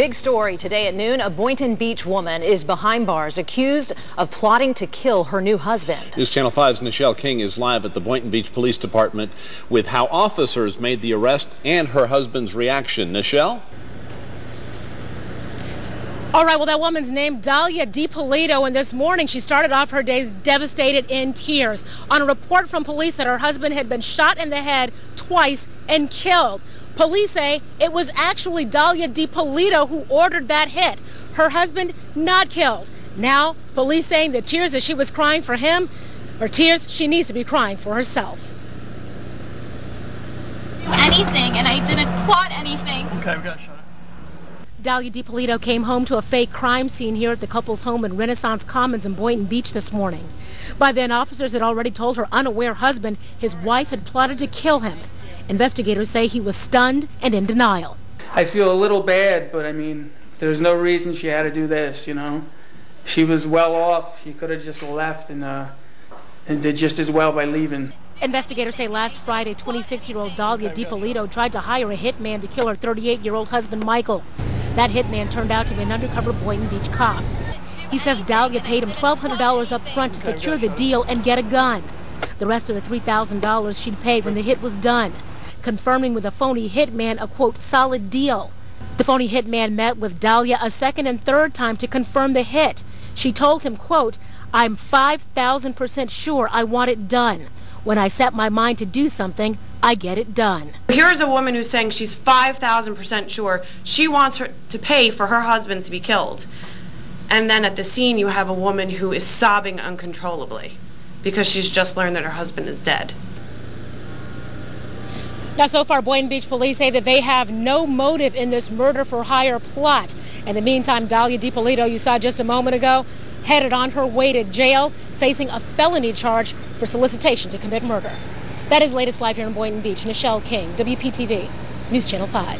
big story today at noon. A Boynton Beach woman is behind bars accused of plotting to kill her new husband. News Channel 5's Nichelle King is live at the Boynton Beach Police Department with how officers made the arrest and her husband's reaction. Nichelle? All right, well, that woman's name, Dalia Dippolito, and this morning she started off her days devastated in tears on a report from police that her husband had been shot in the head twice and killed. Police say it was actually Dalia Dippolito who ordered that hit. Her husband not killed. Now, police saying the tears that she was crying for him are tears she needs to be crying for herself. Anything, and I didn't plot anything. Okay, we got shot. Dalia Dippolito came home to a fake crime scene here at the couple's home in Renaissance Commons in Boynton Beach this morning. By then, officers had already told her unaware husband his wife had plotted to kill him. Investigators say he was stunned and in denial. I feel a little bad, but I mean, there's no reason she had to do this, you know. She was well off. She could have just left and, uh, and did just as well by leaving. Investigators say last Friday, 26-year-old Dalia Dippolito tried to hire a hitman to kill her 38-year-old husband, Michael. That hitman turned out to be an undercover Boynton Beach cop. He says Dalia paid him $1,200 up front to secure the deal and get a gun. The rest of the $3,000 she'd pay when the hit was done, confirming with a phony hitman a, quote, solid deal. The phony hitman met with Dalia a second and third time to confirm the hit. She told him, quote, I'm 5,000% sure I want it done. When I set my mind to do something, I get it done. Here's a woman who's saying she's 5,000% sure she wants her to pay for her husband to be killed. And then at the scene, you have a woman who is sobbing uncontrollably because she's just learned that her husband is dead. Now, so far, Boynton Beach police say that they have no motive in this murder for hire plot. In the meantime, Dalia Dippolito, you saw just a moment ago, headed on her way to jail, facing a felony charge for solicitation to commit murder. That is latest live here in Boynton Beach. Nichelle King, WPTV, News Channel 5.